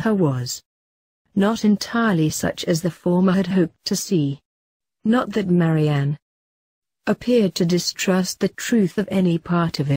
her was not entirely such as the former had hoped to see. Not that Marianne appeared to distrust the truth of any part of it.